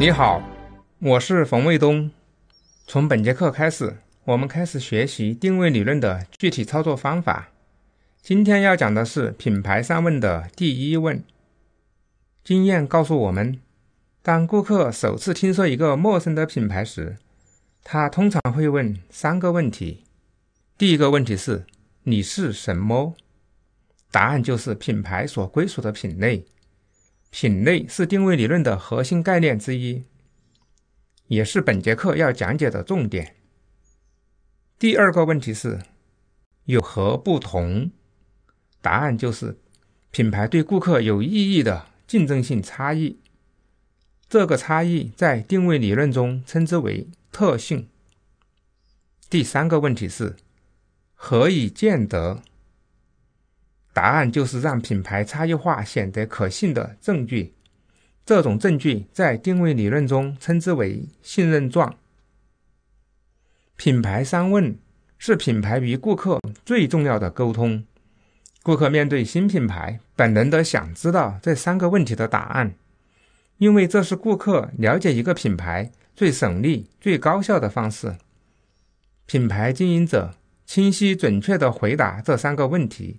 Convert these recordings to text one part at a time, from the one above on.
你好，我是冯卫东。从本节课开始，我们开始学习定位理论的具体操作方法。今天要讲的是品牌三问的第一问。经验告诉我们，当顾客首次听说一个陌生的品牌时，他通常会问三个问题。第一个问题是：“你是什么？”答案就是品牌所归属的品类。品类是定位理论的核心概念之一，也是本节课要讲解的重点。第二个问题是有何不同？答案就是品牌对顾客有意义的竞争性差异。这个差异在定位理论中称之为特性。第三个问题是何以见得？答案就是让品牌差异化显得可信的证据，这种证据在定位理论中称之为信任状。品牌三问是品牌与顾客最重要的沟通。顾客面对新品牌，本能的想知道这三个问题的答案，因为这是顾客了解一个品牌最省力、最高效的方式。品牌经营者清晰准确的回答这三个问题。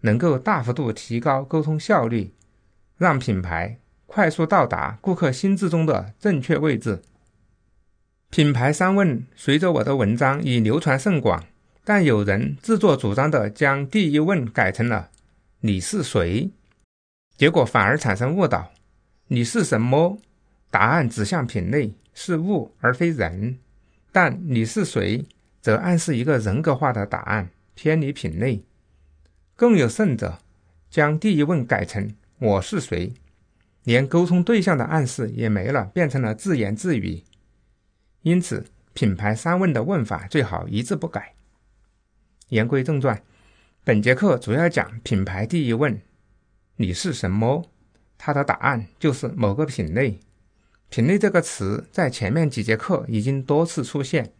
能够大幅度提高沟通效率，让品牌快速到达顾客心智中的正确位置。品牌三问随着我的文章已流传甚广，但有人自作主张的将第一问改成了“你是谁”，结果反而产生误导。你是什么？答案指向品类，是物而非人；但你是谁，则暗示一个人格化的答案，偏离品类。更有甚者，将第一问改成“我是谁”，连沟通对象的暗示也没了，变成了自言自语。因此，品牌三问的问法最好一字不改。言归正传，本节课主要讲品牌第一问：“你是什么？”它的答案就是某个品类。品类这个词在前面几节课已经多次出现，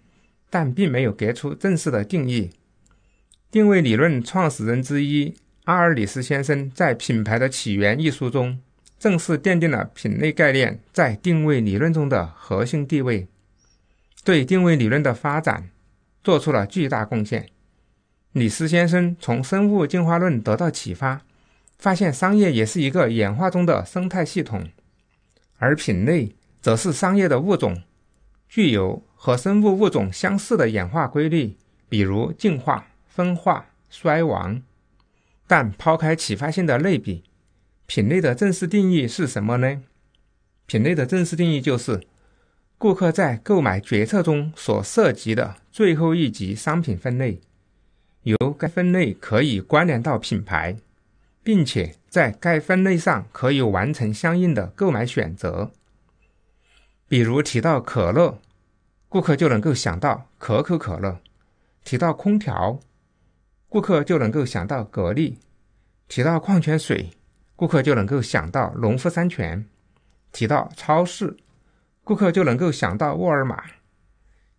但并没有给出正式的定义。定位理论创始人之一阿尔里斯先生在《品牌的起源》一书中，正式奠定了品类概念在定位理论中的核心地位，对定位理论的发展做出了巨大贡献。李斯先生从生物进化论得到启发，发现商业也是一个演化中的生态系统，而品类则是商业的物种，具有和生物物种相似的演化规律，比如进化。分化衰亡，但抛开启发性的类比，品类的正式定义是什么呢？品类的正式定义就是顾客在购买决策中所涉及的最后一级商品分类，由该分类可以关联到品牌，并且在该分类上可以完成相应的购买选择。比如提到可乐，顾客就能够想到可口可乐；提到空调。顾客就能够想到格力，提到矿泉水，顾客就能够想到农夫山泉；提到超市，顾客就能够想到沃尔玛。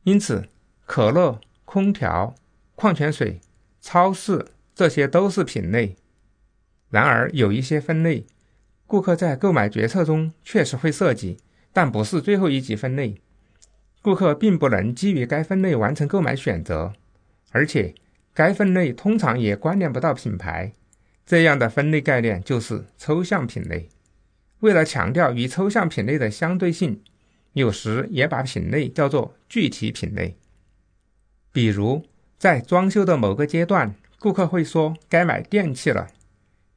因此，可乐、空调、矿泉水、超市这些都是品类。然而，有一些分类，顾客在购买决策中确实会涉及，但不是最后一级分类。顾客并不能基于该分类完成购买选择，而且。该分类通常也关联不到品牌，这样的分类概念就是抽象品类。为了强调与抽象品类的相对性，有时也把品类叫做具体品类。比如，在装修的某个阶段，顾客会说该买电器了。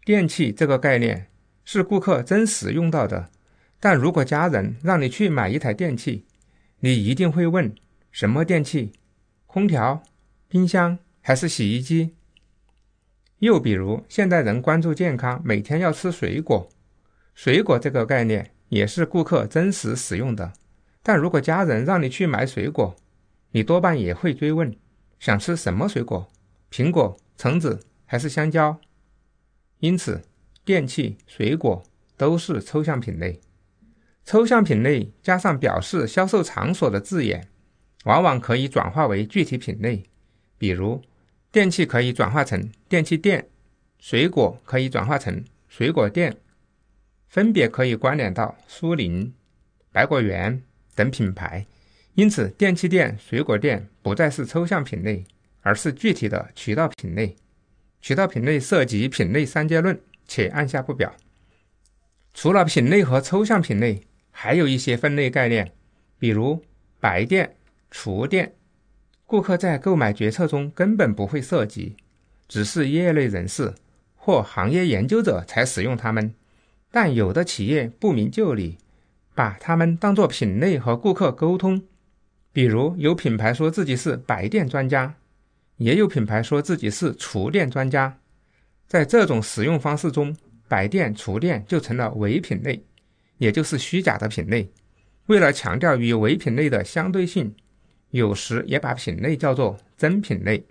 电器这个概念是顾客真实用到的，但如果家人让你去买一台电器，你一定会问什么电器？空调、冰箱？还是洗衣机。又比如，现代人关注健康，每天要吃水果。水果这个概念也是顾客真实使用的。但如果家人让你去买水果，你多半也会追问：想吃什么水果？苹果、橙子还是香蕉？因此，电器、水果都是抽象品类。抽象品类加上表示销售场所的字眼，往往可以转化为具体品类，比如。电器可以转化成电器店，水果可以转化成水果店，分别可以关联到苏宁、百果园等品牌。因此，电器店、水果店不再是抽象品类，而是具体的渠道品类。渠道品类涉及品类三阶论，且按下不表。除了品类和抽象品类，还有一些分类概念，比如白店、厨店，顾客在购买决策中根本不会涉及，只是业内人士或行业研究者才使用它们。但有的企业不明就里，把它们当作品类和顾客沟通。比如有品牌说自己是白店专家，也有品牌说自己是厨店专家。在这种使用方式中，白店、厨店就成了伪品类，也就是虚假的品类。为了强调与伪品类的相对性，有时也把品类叫做真品类。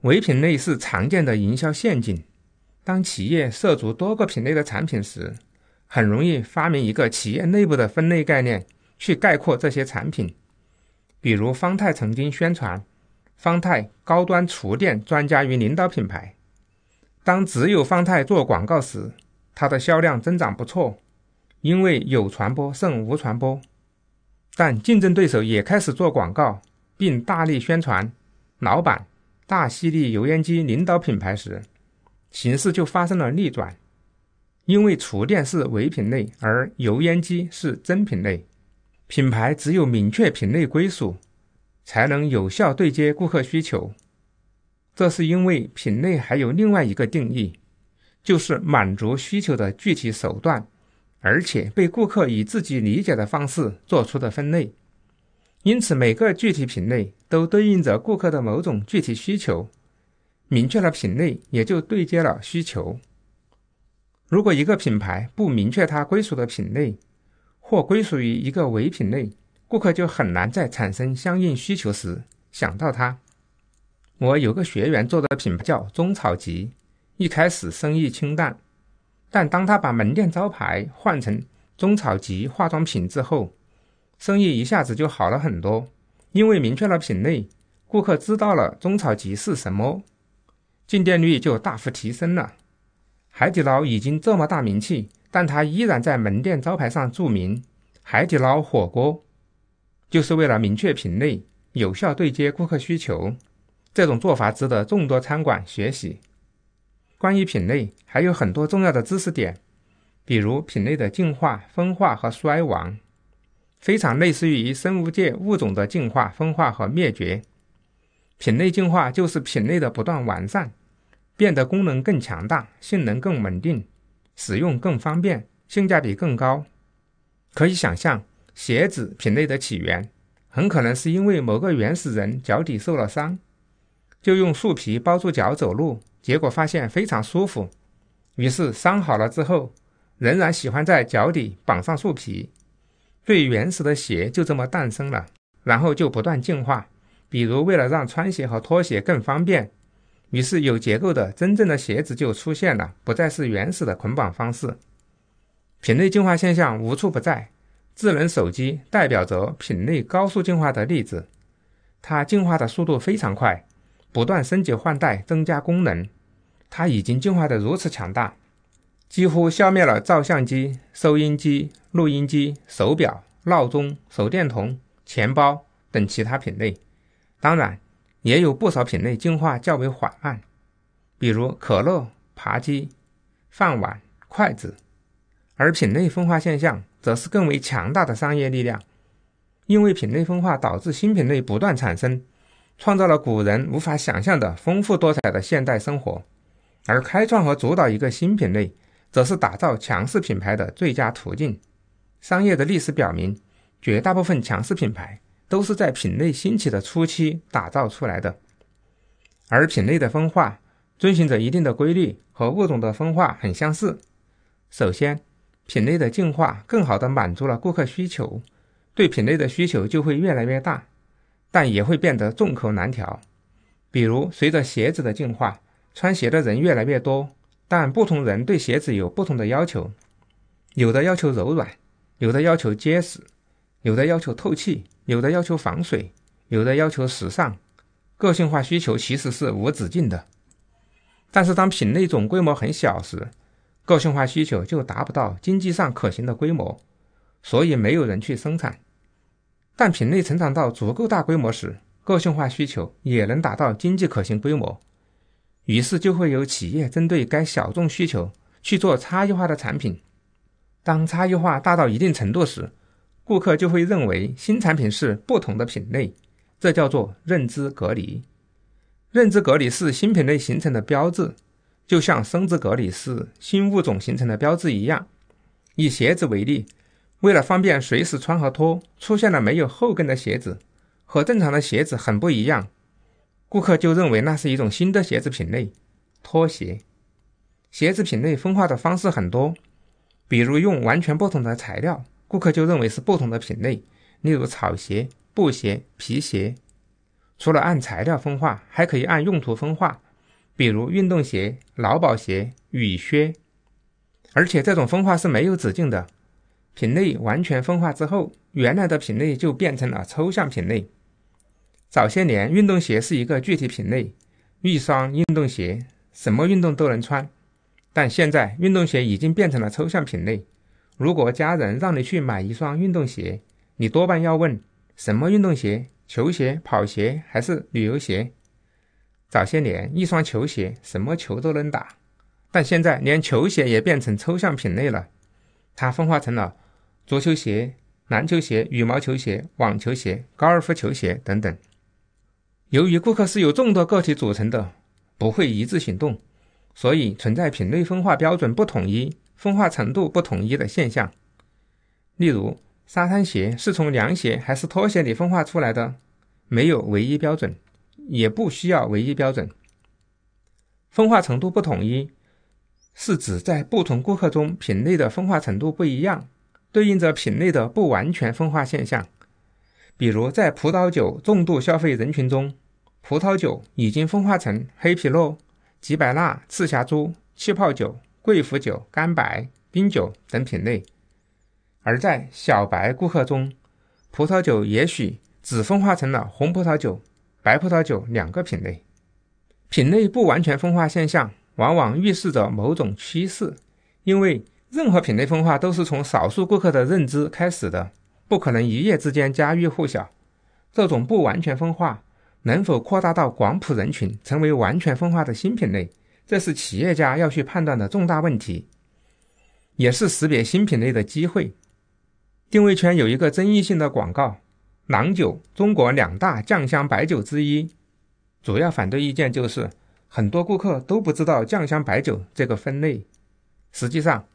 伪品类是常见的营销陷阱。当企业涉足多个品类的产品时，很容易发明一个企业内部的分类概念去概括这些产品。比如方太曾经宣传方太高端厨电专家与领导品牌，当只有方太做广告时，它的销量增长不错，因为有传播胜无传播。但竞争对手也开始做广告，并大力宣传老板大吸力油烟机领导品牌时，形势就发生了逆转，因为厨电是伪品类，而油烟机是真品类。品牌只有明确品类归属，才能有效对接顾客需求。这是因为品类还有另外一个定义，就是满足需求的具体手段，而且被顾客以自己理解的方式做出的分类。因此，每个具体品类都对应着顾客的某种具体需求。明确了品类，也就对接了需求。如果一个品牌不明确它归属的品类，或归属于一个伪品类，顾客就很难在产生相应需求时想到它。我有个学员做的品牌叫中草集，一开始生意清淡，但当他把门店招牌换成中草集化妆品之后，生意一下子就好了很多。因为明确了品类，顾客知道了中草集是什么，进店率就大幅提升了。海底捞已经这么大名气。但它依然在门店招牌上注明“海底捞火锅”，就是为了明确品类，有效对接顾客需求。这种做法值得众多餐馆学习。关于品类，还有很多重要的知识点，比如品类的进化、分化和衰亡，非常类似于生物界物种的进化、分化和灭绝。品类进化就是品类的不断完善，变得功能更强大，性能更稳定。使用更方便，性价比更高。可以想象，鞋子品类的起源很可能是因为某个原始人脚底受了伤，就用树皮包住脚走路，结果发现非常舒服。于是伤好了之后，仍然喜欢在脚底绑上树皮。最原始的鞋就这么诞生了，然后就不断进化。比如为了让穿鞋和脱鞋更方便。于是有结构的真正的鞋子就出现了，不再是原始的捆绑方式。品类进化现象无处不在，智能手机代表着品类高速进化的例子。它进化的速度非常快，不断升级换代，增加功能。它已经进化的如此强大，几乎消灭了照相机、收音机、录音机、手表、闹钟、手电筒、钱包等其他品类。当然。也有不少品类进化较为缓慢，比如可乐、扒鸡、饭碗、筷子，而品类分化现象则是更为强大的商业力量，因为品类分化导致新品类不断产生，创造了古人无法想象的丰富多彩的现代生活，而开创和主导一个新品类，则是打造强势品牌的最佳途径。商业的历史表明，绝大部分强势品牌。都是在品类兴起的初期打造出来的，而品类的分化遵循着一定的规律，和物种的分化很相似。首先，品类的进化更好地满足了顾客需求，对品类的需求就会越来越大，但也会变得众口难调。比如，随着鞋子的进化，穿鞋的人越来越多，但不同人对鞋子有不同的要求，有的要求柔软，有的要求结实。有的要求透气，有的要求防水，有的要求时尚，个性化需求其实是无止境的。但是当品类总规模很小时，个性化需求就达不到经济上可行的规模，所以没有人去生产。但品类成长到足够大规模时，个性化需求也能达到经济可行规模，于是就会有企业针对该小众需求去做差异化的产品。当差异化大到一定程度时，顾客就会认为新产品是不同的品类，这叫做认知隔离。认知隔离是新品类形成的标志，就像生殖隔离是新物种形成的标志一样。以鞋子为例，为了方便随时穿和脱，出现了没有后跟的鞋子。和正常的鞋子很不一样，顾客就认为那是一种新的鞋子品类——拖鞋。鞋子品类分化的方式很多，比如用完全不同的材料，顾客就认为是不同的品类，例如草鞋、布鞋、皮鞋。除了按材料分化，还可以按用途分化，比如运动鞋、劳保鞋、雨靴。而且这种分化是没有止境的，品类完全分化之后，原来的品类就变成了抽象品类。早些年，运动鞋是一个具体品类，一双运动鞋什么运动都能穿。但现在，运动鞋已经变成了抽象品类。如果家人让你去买一双运动鞋，你多半要问：什么运动鞋？球鞋、跑鞋还是旅游鞋？早些年，一双球鞋什么球都能打，但现在连球鞋也变成抽象品类了。它分化成了足球鞋、篮球鞋、羽毛球鞋、网球鞋、高尔夫球鞋等等。由于顾客是由众多个体组成的，不会一致行动，所以存在品类分化标准不统一、分化程度不统一的现象。例如，沙滩鞋是从凉鞋还是拖鞋里分化出来的？没有唯一标准，也不需要唯一标准。分化程度不统一，是指在不同顾客中品类的分化程度不一样，对应着品类的不完全分化现象。比如，在葡萄酒重度消费人群中。葡萄酒已经分化成黑皮诺、吉百纳、赤霞珠、气泡酒、贵腐酒、干白、冰酒等品类，而在小白顾客中，葡萄酒也许只分化成了红葡萄酒、白葡萄酒两个品类。品类不完全分化现象往往预示着某种趋势，因为任何品类分化都是从少数顾客的认知开始的，不可能一夜之间家喻户晓。这种不完全分化。能否扩大到广谱人群，成为完全分化的新品类？这是企业家要去判断的重大问题，也是识别新品类的机会。定位圈有一个争议性的广告：“郎酒，中国两大酱香白酒之一。”主要反对意见就是，很多顾客都不知道酱香白酒这个分类。实际上，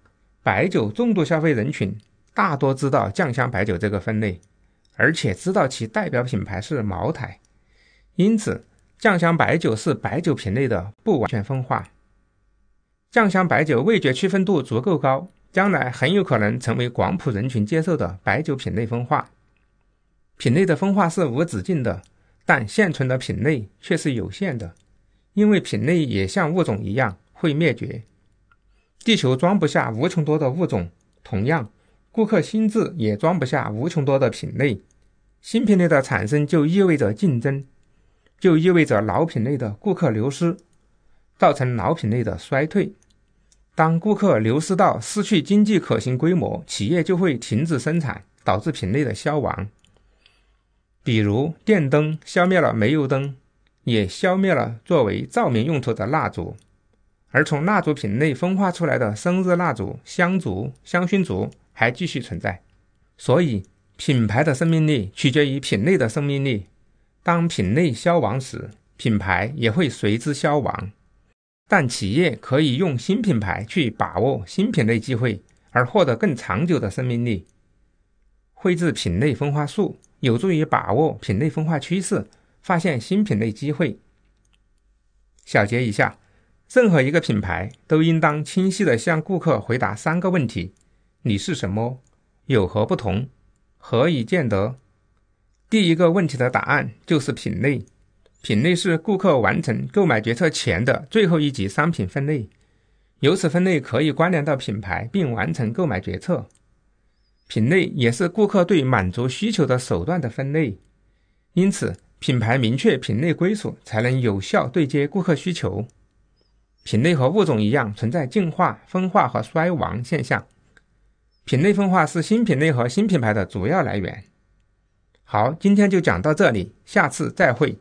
白酒重度消费人群大多知道酱香白酒这个分类，而且知道其代表品牌是茅台。因此，酱香白酒是白酒品类的不完全分化。酱香白酒味觉区分度足够高，将来很有可能成为广普人群接受的白酒品类分化。品类的分化是无止境的，但现存的品类却是有限的，因为品类也像物种一样会灭绝。地球装不下无穷多的物种，同样，顾客心智也装不下无穷多的品类。新品类的产生就意味着竞争。就意味着老品类的顾客流失，造成老品类的衰退。当顾客流失到失去经济可行规模，企业就会停止生产，导致品类的消亡。比如，电灯消灭了煤油灯，也消灭了作为照明用途的蜡烛。而从蜡烛品类分化出来的生日蜡烛、香烛、香薰烛还继续存在。所以，品牌的生命力取决于品类的生命力。当品类消亡时，品牌也会随之消亡。但企业可以用新品牌去把握新品类机会，而获得更长久的生命力。绘制品类分化树，有助于把握品类分化趋势，发现新品类机会。小结一下：任何一个品牌都应当清晰地向顾客回答三个问题：你是什么？有何不同？何以见得？第一个问题的答案就是品类。品类是顾客完成购买决策前的最后一级商品分类，由此分类可以关联到品牌，并完成购买决策。品类也是顾客对满足需求的手段的分类，因此品牌明确品类归属，才能有效对接顾客需求。品类和物种一样，存在进化、分化和衰亡现象。品类分化是新品类和新品牌的主要来源。好，今天就讲到这里，下次再会。